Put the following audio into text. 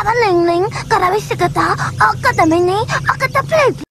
Avaling-ling, karawisigata, akadamini, akataplay